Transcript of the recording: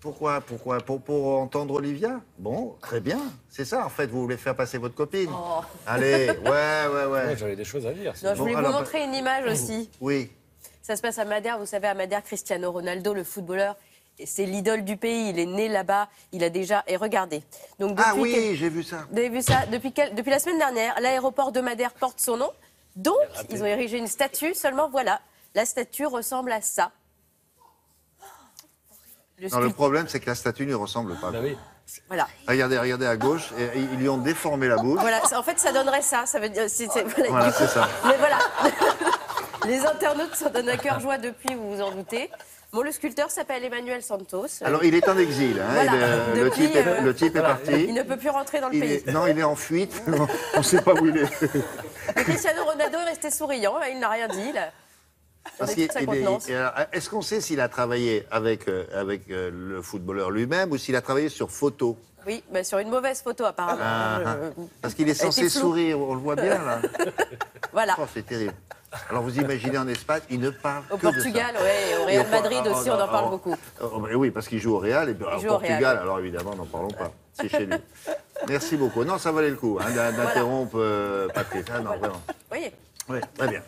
Pourquoi Pourquoi pour, pour entendre Olivia Bon, très bien. C'est ça, en fait, vous voulez faire passer votre copine. Oh. Allez, ouais, ouais, Ouais, ouais. J'avais des choses à dire. Non, je Bon, voulais alors, vous montrer une image aussi. Oui. Ça se passe à Madère. Vous savez, à Madère, Cristiano Ronaldo, le footballeur, c'est l'idole du pays. Il est né là-bas. Il a déjà. Et regardez. Donc, depuis Ah oui, quel- j'ai vu ça. Vous avez vu ça depuis, quel- depuis la semaine dernière, l'aéroport de Madère porte son nom. Donc, ils ont érigé une statue. Seulement, voilà, la statue ressemble à ça. Le Non, le problème, c'est que la statue ne ressemble pas. Bah oui. Voilà. Regardez, regardez à gauche, et ils lui ont déformé la bouche. Voilà, en fait, ça donnerait ça. Ça veut dire. c'est- voilà, Voilà, ça. Mais voilà. Les internautes s'en donnent à cœur joie depuis, vous vous en doutez. Bon, le sculpteur s'appelle Emmanuel Santos. Alors, il est en exil. hein, Voilà. il est- le, type est, euh, le type est parti. Il ne peut plus rentrer dans le Il pays. est- non, il est en fuite. On ne sait pas où il est. Mais Cristiano Ronaldo est resté souriant. hein, Il n'a rien dit. Là. Est-ce qu'on sait s'il a travaillé avec, euh, avec euh, le footballeur lui-même ou s'il a travaillé sur photo? Oui, bah, sur une mauvaise photo, apparemment. Ah, ah. Euh, Parce qu'il est censé sourire, on le voit bien là. voilà. Oh, c'est terrible. Alors vous imaginez en Espagne, il ne parle Au que de ça. Portugal, ouais, au Et Real au- Madrid ah, aussi, ah, on en parle ah, beaucoup. oh, mais oui, parce qu'il joue au Real et au Real, Portugal, alors évidemment, n'en parlons pas. C'est chez lui. Merci beaucoup. Non, ça valait le coup hein, d'in- d'interrompre euh, Patrick. Non, vraiment. Vous voyez Oui, très bien.